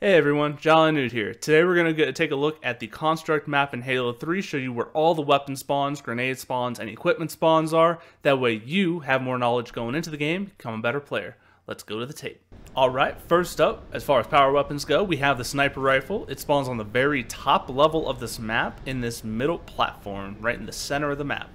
Hey everyone, Newt here. Today we're going to take a look at the construct map in Halo 3, show you where all the weapon spawns, grenade spawns, and equipment spawns are. That way you have more knowledge going into the game, become a better player. Let's go to the tape. Alright, first up, as far as power weapons go, we have the sniper rifle. It spawns on the very top level of this map in this middle platform, right in the center of the map.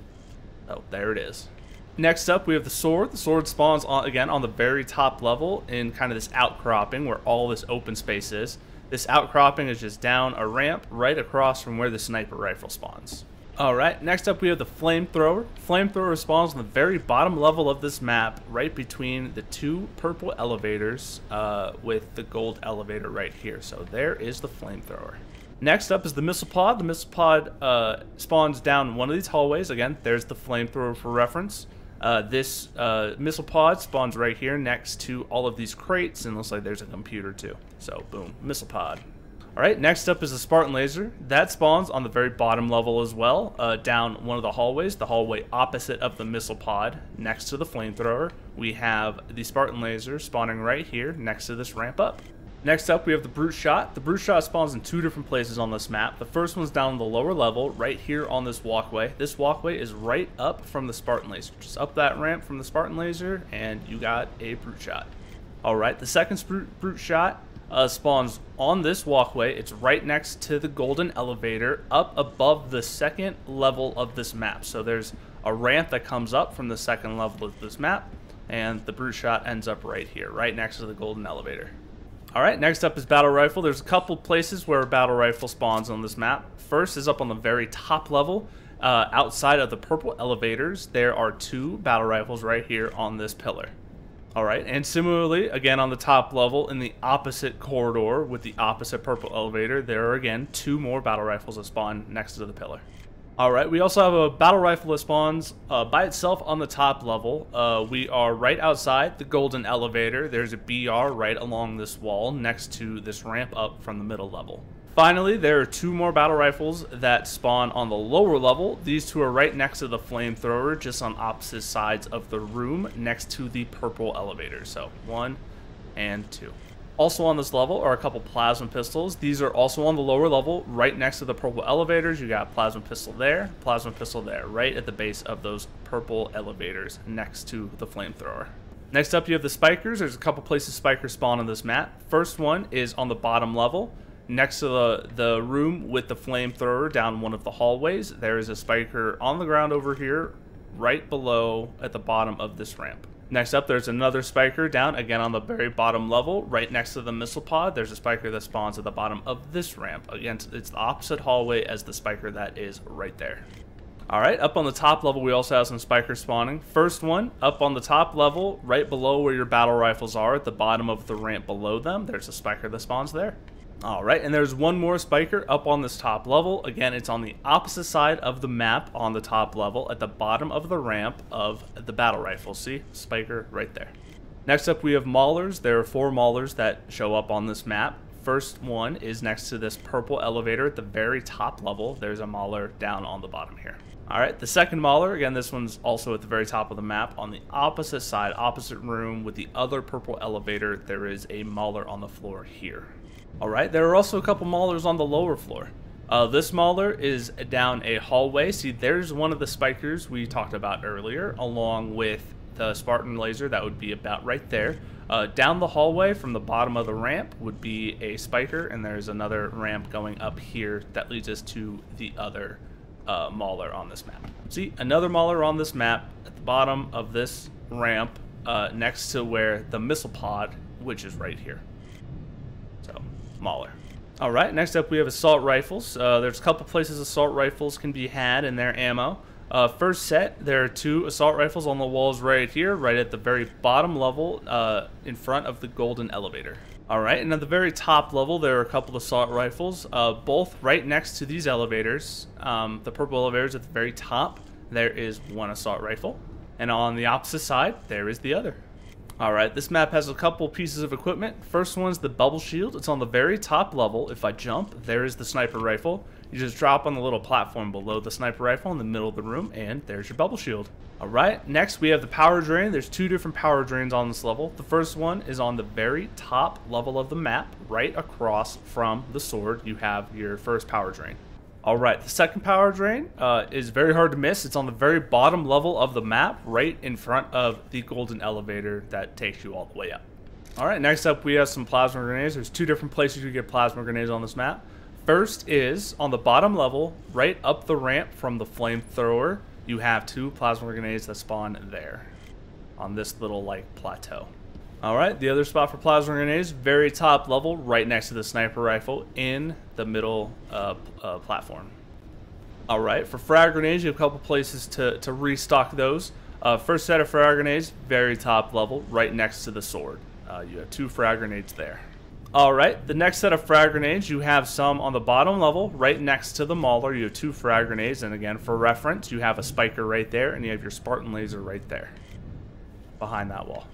Oh, there it is. Next up, we have the sword. The sword spawns, on, again, on the very top level in kind of this outcropping where all this open space is. This outcropping is just down a ramp right across from where the sniper rifle spawns. Alright, next up we have the flamethrower. Flamethrower spawns on the very bottom level of this map, right between the two purple elevators uh, with the gold elevator right here. So there is the flamethrower. Next up is the missile pod. The missile pod uh, spawns down one of these hallways. Again, there's the flamethrower for reference. Uh, this uh, missile pod spawns right here next to all of these crates, and looks like there's a computer too. So, boom, missile pod. Alright, next up is the Spartan Laser. That spawns on the very bottom level as well, uh, down one of the hallways, the hallway opposite of the missile pod, next to the flamethrower. We have the Spartan Laser spawning right here, next to this ramp up. Next up, we have the Brute Shot. The Brute Shot spawns in two different places on this map. The first one's down the lower level, right here on this walkway. This walkway is right up from the Spartan Laser. Just up that ramp from the Spartan Laser, and you got a Brute Shot. Alright, the second Brute Shot uh, spawns on this walkway. It's right next to the golden elevator, up above the second level of this map. So there's a ramp that comes up from the second level of this map, and the Brute Shot ends up right here, right next to the golden elevator. Alright, next up is Battle Rifle. There's a couple places where Battle Rifle spawns on this map. First is up on the very top level. Uh, outside of the purple elevators, there are two Battle Rifles right here on this pillar. Alright, and similarly, again on the top level, in the opposite corridor with the opposite purple elevator, there are again two more Battle Rifles that spawn next to the pillar. Alright, we also have a battle rifle that spawns uh, by itself on the top level. Uh, we are right outside the golden elevator. There's a BR right along this wall next to this ramp up from the middle level. Finally, there are two more battle rifles that spawn on the lower level. These two are right next to the flamethrower, just on opposite sides of the room next to the purple elevator. So, one and two. Also on this level are a couple plasma pistols. These are also on the lower level, right next to the purple elevators. You got plasma pistol there, plasma pistol there, right at the base of those purple elevators next to the flamethrower. Next up, you have the spikers. There's a couple places spikers spawn on this map. First one is on the bottom level. Next to the, the room with the flamethrower down one of the hallways, there is a spiker on the ground over here, right below at the bottom of this ramp. Next up, there's another spiker down, again on the very bottom level, right next to the missile pod. There's a spiker that spawns at the bottom of this ramp. Again, it's the opposite hallway as the spiker that is right there. Alright, up on the top level, we also have some spikers spawning. First one, up on the top level, right below where your battle rifles are, at the bottom of the ramp below them, there's a spiker that spawns there. Alright, and there's one more spiker up on this top level. Again, it's on the opposite side of the map on the top level at the bottom of the ramp of the battle rifle. See? Spiker right there. Next up, we have Maulers. There are four Maulers that show up on this map. First one is next to this purple elevator at the very top level. There's a Mauler down on the bottom here. Alright, the second Mauler, again, this one's also at the very top of the map. On the opposite side, opposite room with the other purple elevator, there is a Mauler on the floor here. Alright, there are also a couple maulers on the lower floor. Uh, this mauler is down a hallway. See, there's one of the spikers we talked about earlier, along with the Spartan laser. That would be about right there. Uh, down the hallway from the bottom of the ramp would be a spiker, and there's another ramp going up here that leads us to the other uh, mauler on this map. See, another mauler on this map at the bottom of this ramp uh, next to where the missile pod, which is right here. Mauler. Alright, next up we have assault rifles. Uh, there's a couple places assault rifles can be had in their ammo. Uh, first set, there are two assault rifles on the walls right here, right at the very bottom level, uh, in front of the golden elevator. Alright, and at the very top level, there are a couple assault rifles, uh, both right next to these elevators. Um, the purple elevators at the very top, there is one assault rifle. And on the opposite side, there is the other. Alright, this map has a couple pieces of equipment. First one's the bubble shield. It's on the very top level. If I jump, there is the sniper rifle. You just drop on the little platform below the sniper rifle in the middle of the room, and there's your bubble shield. Alright, next we have the power drain. There's two different power drains on this level. The first one is on the very top level of the map, right across from the sword. You have your first power drain. All right, the second power drain uh, is very hard to miss. It's on the very bottom level of the map, right in front of the golden elevator that takes you all the way up. All right, next up we have some plasma grenades. There's two different places you can get plasma grenades on this map. First is on the bottom level, right up the ramp from the flamethrower, you have two plasma grenades that spawn there on this little like plateau. Alright, the other spot for plasma grenades, very top level, right next to the sniper rifle in the middle uh, uh, platform. Alright, for frag grenades, you have a couple places to, to restock those. Uh, first set of frag grenades, very top level, right next to the sword. Uh, you have two frag grenades there. Alright, the next set of frag grenades, you have some on the bottom level, right next to the Mauler. You have two frag grenades, and again, for reference, you have a spiker right there, and you have your Spartan laser right there, behind that wall.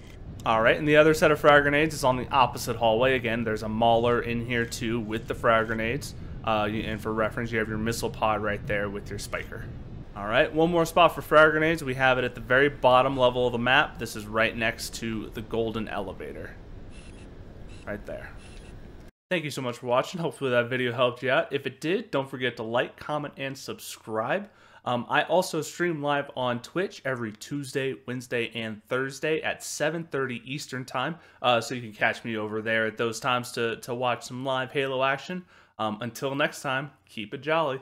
Alright, and the other set of frag grenades is on the opposite hallway. Again, there's a Mauler in here too with the frag grenades. Uh, and for reference, you have your missile pod right there with your spiker. Alright, one more spot for frag grenades. We have it at the very bottom level of the map. This is right next to the golden elevator. Right there. Thank you so much for watching. Hopefully that video helped you out. If it did, don't forget to like, comment, and subscribe. Um, I also stream live on Twitch every Tuesday, Wednesday, and Thursday at 7.30 Eastern Time, uh, so you can catch me over there at those times to, to watch some live Halo action. Um, until next time, keep it jolly.